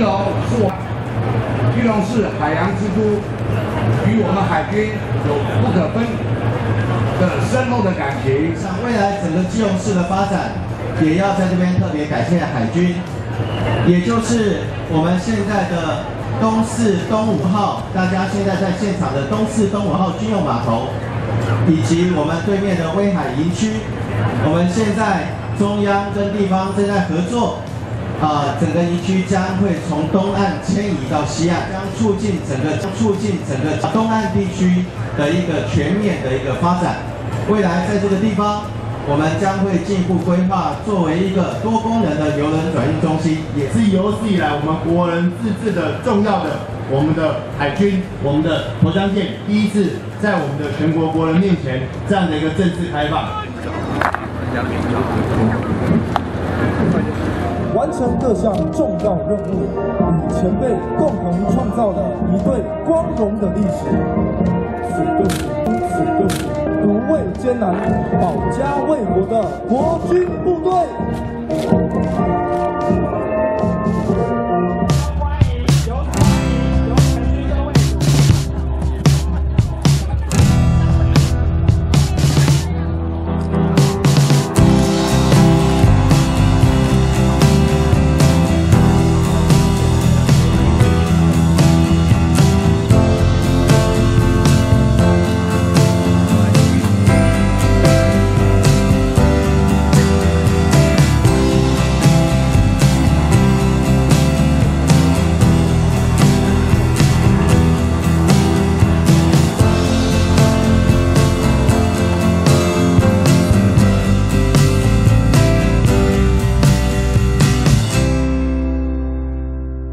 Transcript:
我基隆是我基隆是海洋之都，与我们海军有不可分的深厚的感情。像未来整个基隆市的发展，也要在这边特别感谢海军，也就是我们现在的东四东五号，大家现在在现场的东四东五号军用码头，以及我们对面的威海营区，我们现在中央跟地方正在合作。啊，整个营区将会从东岸迁移到西岸，将促进整个促进整个东岸地区的一个全面的一个发展。未来在这个地方，我们将会进一步规划作为一个多功能的游轮转运中心，也是有史以来我们国人自治的重要的我们的海军，我们的沱江舰第一次在我们的全国国人面前这样的一个正式开放。完成各项重要任务，与前辈共同创造了一对光荣的历史。此顿此顿不畏艰难、保家卫国的国军部队。